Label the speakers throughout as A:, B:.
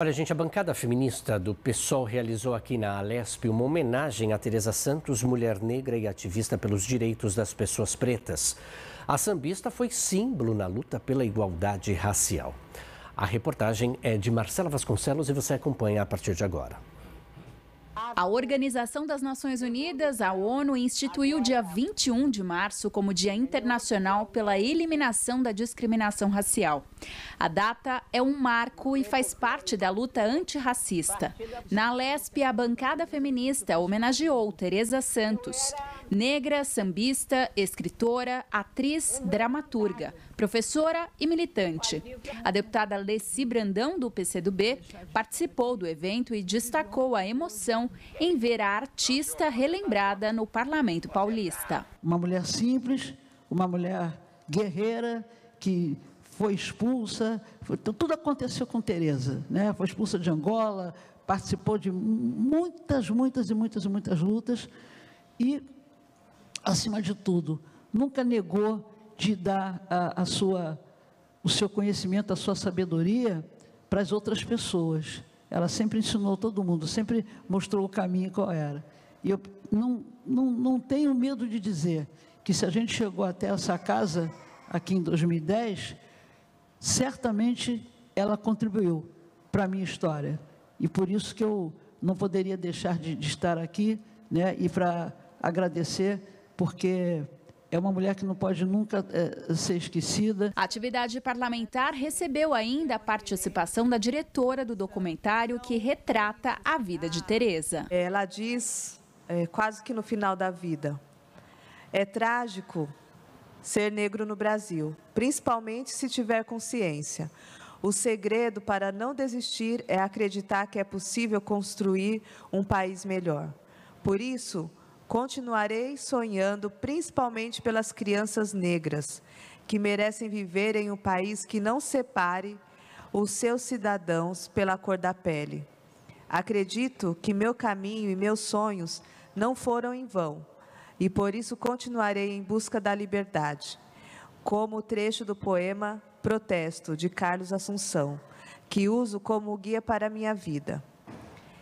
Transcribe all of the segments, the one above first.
A: Olha, gente, a bancada feminista do PSOL realizou aqui na Alesp uma homenagem a Teresa Santos, mulher negra e ativista pelos direitos das pessoas pretas. A sambista foi símbolo na luta pela igualdade racial. A reportagem é de Marcela Vasconcelos e você acompanha a partir de agora.
B: A Organização das Nações Unidas, a ONU, instituiu o dia 21 de março como Dia Internacional pela Eliminação da Discriminação Racial. A data é um marco e faz parte da luta antirracista. Na Lesp, a bancada feminista homenageou Teresa Santos negra, sambista, escritora, atriz, dramaturga, professora e militante. A deputada Leci Brandão, do PCdoB, participou do evento e destacou a emoção em ver a artista relembrada no Parlamento Paulista.
C: Uma mulher simples, uma mulher guerreira que foi expulsa, foi, tudo aconteceu com Teresa, né? Foi expulsa de Angola, participou de muitas, muitas e muitas e muitas lutas e acima de tudo, nunca negou de dar a, a sua, o seu conhecimento, a sua sabedoria para as outras pessoas. Ela sempre ensinou todo mundo, sempre mostrou o caminho qual era. E eu não, não, não tenho medo de dizer que se a gente chegou até essa casa aqui em 2010, certamente ela contribuiu para a minha história. E por isso que eu não poderia deixar de, de estar aqui né, e para agradecer porque é uma mulher que não pode nunca é, ser esquecida.
B: A atividade parlamentar recebeu ainda a participação da diretora do documentário que retrata a vida de Teresa.
D: Ela diz, é, quase que no final da vida, é trágico ser negro no Brasil, principalmente se tiver consciência. O segredo para não desistir é acreditar que é possível construir um país melhor. Por isso, Continuarei sonhando principalmente pelas crianças negras, que merecem viver em um país que não separe os seus cidadãos pela cor da pele. Acredito que meu caminho e meus sonhos não foram em vão, e por isso continuarei em busca da liberdade, como o trecho do poema Protesto, de Carlos Assunção, que uso como guia para a minha vida.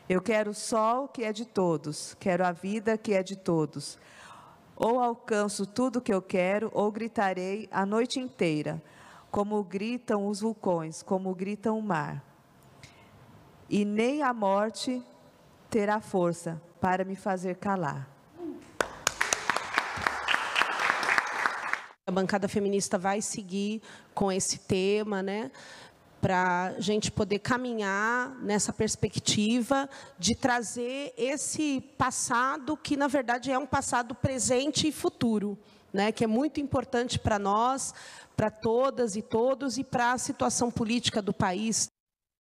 D: Eu quero o sol que é de todos, quero a vida que é de todos. Ou alcanço tudo que eu quero, ou gritarei a noite inteira, como gritam os vulcões, como gritam o mar. E nem a morte terá força para me fazer calar.
E: A bancada feminista vai seguir com esse tema, né? Para a gente poder caminhar nessa perspectiva de trazer esse passado que, na verdade, é um passado presente e futuro, né, que é muito importante para nós, para todas e todos e para a situação política do país